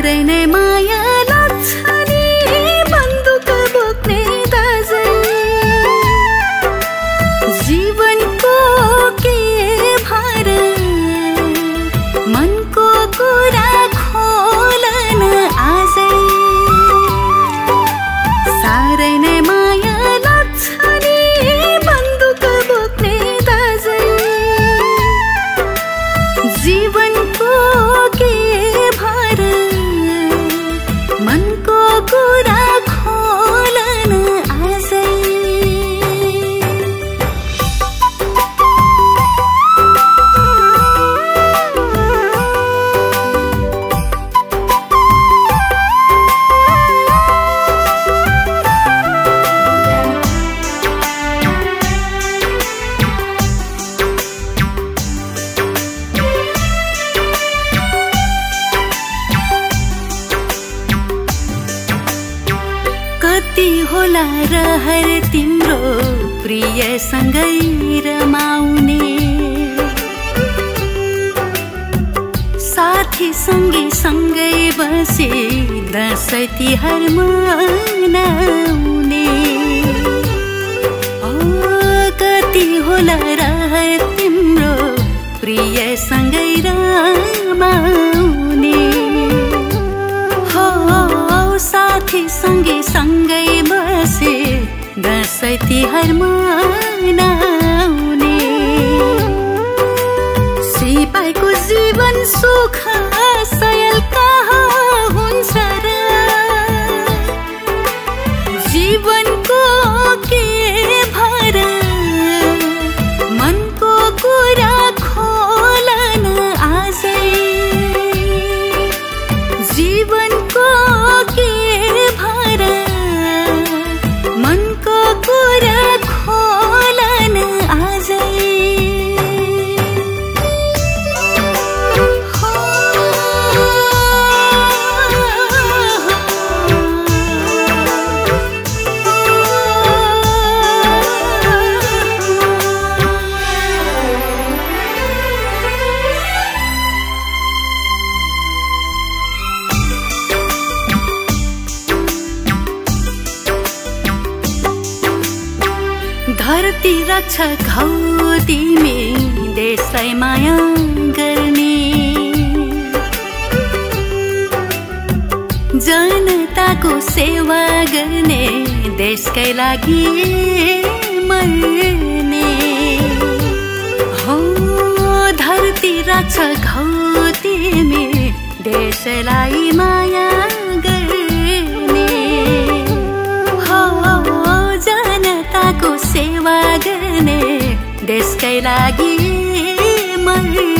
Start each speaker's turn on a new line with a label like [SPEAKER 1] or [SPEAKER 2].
[SPEAKER 1] இறைனை மா रहर तिम्रो प्रियसँगै रमाउने। साथी सङ्गी सँगै बसे दसैँ तिहार मनाउने कति होला रहर तिम्रो प्रियसँगै रमाउने। हो साथी सँगै सँगै दसैँ तिहार मनाउने सिपाहीको जीवन सुख धरती रक्षक हौ तिमी देशलाई माया गर्ने। जनताको सेवा गर्ने देशकै लागि मर्ने। हो धरती रक्षक हौ तिमी देशलाई माया सेवा गर्ने देशकै लागि मर्ने